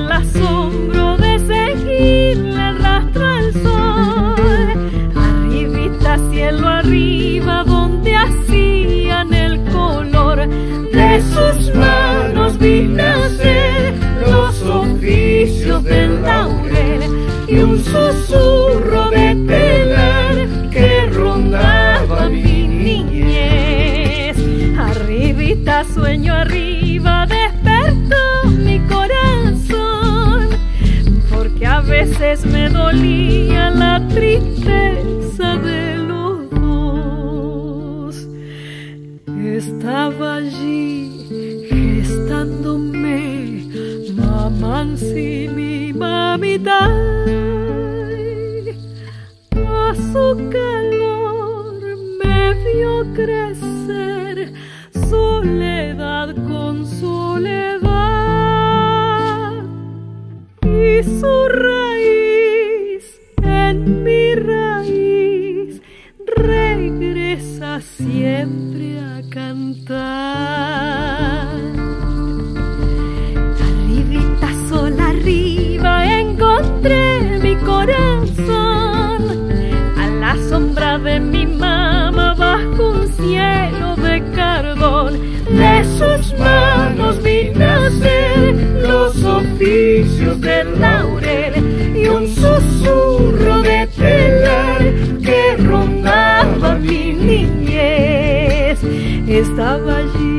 el asombro de seguirle el rastro al sol. Arribita, cielo arriba, donde hacían el color de sus manos vi nacer los oficios del laurel y un susurro de telar que rondaba mi niñez. Arribita, sueño arriba, me dolía la tristeza de los dos. Estaba allí gestándome mamansi mi mamita. A su calor me vio crecer soledad regresa siempre a cantar. Arribita sola arriba encontré mi corazón a la sombra de mi mamá bajo un cielo de carbón. De sus manos vi nacer los oficios del laurel estava agindo.